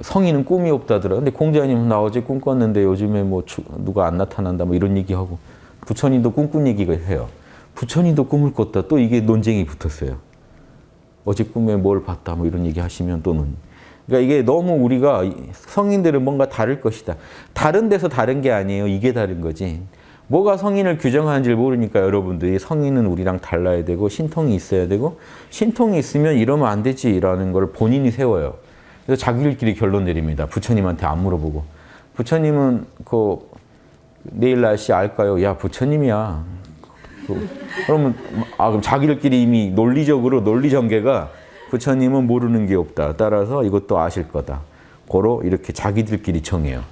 성인은 꿈이 없다더라. 근데 공자님은 나 어제 꿈 꿨는데 요즘에 뭐 누가 안 나타난다 뭐 이런 얘기하고 부처님도 꿈꾼 얘기가 해요. 부처님도 꿈을 꿨다. 또 이게 논쟁이 붙었어요. 어제 꿈에 뭘 봤다 뭐 이런 얘기 하시면 또는 그러니까 이게 너무 우리가 성인들은 뭔가 다를 것이다. 다른 데서 다른 게 아니에요. 이게 다른 거지. 뭐가 성인을 규정하는지를 모르니까 여러분들이 성인은 우리랑 달라야 되고 신통이 있어야 되고 신통이 있으면 이러면 안 되지라는 걸 본인이 세워요. 그래서 자기들끼리 결론 내립니다. 부처님한테 안 물어보고. 부처님은 그 내일 날씨 알까요? 야 부처님이야. 그, 그러면 아 그럼 자기들끼리 이미 논리적으로 논리 전개가 부처님은 모르는 게 없다. 따라서 이것도 아실 거다. 고로 이렇게 자기들끼리 정해요.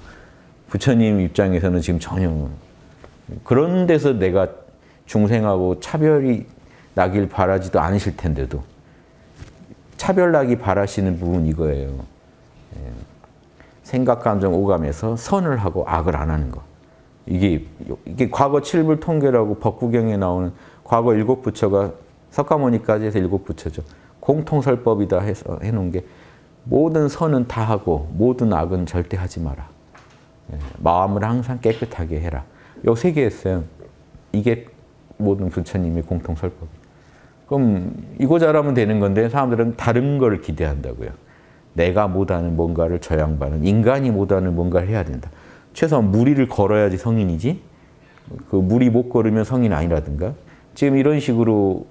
부처님 입장에서는 지금 전혀 그런 데서 내가 중생하고 차별이 나길 바라지도 않으실 텐데도 차별나기 바라시는 부분 이거예요. 예. 생각, 감정, 오감에서 선을 하고 악을 안 하는 거. 이게, 이게 과거 칠불 통계라고 법구경에 나오는 과거 일곱 부처가 석가모니까지 해서 일곱 부처죠. 공통설법이다 해서 해놓은 게 모든 선은 다 하고 모든 악은 절대 하지 마라. 예. 마음을 항상 깨끗하게 해라. 요 세개 했어요. 이게 모든 부처님의 공통설법. 그럼 이거 잘하면 되는 건데 사람들은 다른 걸 기대한다고요. 내가 못하는 뭔가를 저 양반은 인간이 못하는 뭔가를 해야 된다. 최소한 무리를 걸어야지 성인이지. 그 무리 못 걸으면 성인 아니라든가. 지금 이런 식으로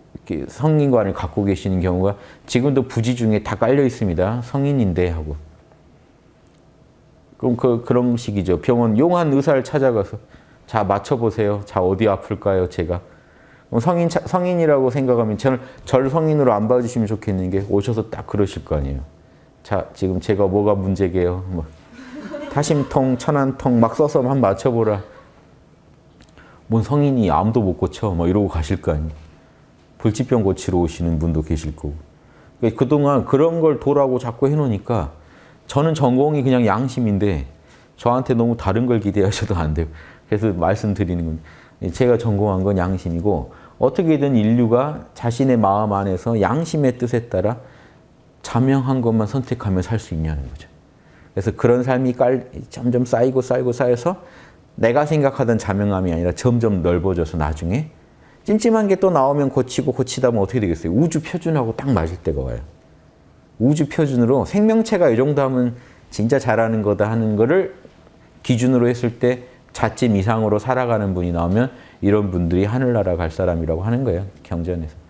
성인관을 갖고 계시는 경우가 지금도 부지 중에 다 깔려 있습니다. 성인인데 하고. 그럼 그, 그런 식이죠. 병원 용한 의사를 찾아가서 자 맞춰 보세요. 자 어디 아플까요? 제가. 성인, 성인이라고 생각하면 저를, 절 성인으로 안 봐주시면 좋겠는 게 오셔서 딱 그러실 거 아니에요. 자, 지금 제가 뭐가 문제게요? 뭐, 타심통, 천안통 막 써서 한번 맞춰보라. 뭔 성인이 암도 못 고쳐. 뭐 이러고 가실 거 아니에요. 불치병 고치러 오시는 분도 계실 거고. 그러니까 그동안 그런 걸 도라고 자꾸 해놓으니까 저는 전공이 그냥 양심인데 저한테 너무 다른 걸 기대하셔도 안 돼요. 그래서 말씀드리는 건 제가 전공한 건 양심이고 어떻게든 인류가 자신의 마음 안에서 양심의 뜻에 따라 자명한 것만 선택하며 살 수 있냐는 거죠. 그래서 그런 삶이 깔, 점점 쌓이고 쌓이고 쌓여서 내가 생각하던 자명함이 아니라 점점 넓어져서 나중에 찜찜한 게 또 나오면 고치고 고치다 보면 어떻게 되겠어요? 우주 표준하고 딱 맞을 때가 와요. 우주 표준으로 생명체가 이 정도 하면 진짜 잘하는 거다 하는 거를 기준으로 했을 때 자찜 이상으로 살아가는 분이 나오면 이런 분들이 하늘나라 갈 사람이라고 하는 거예요. 경전에서.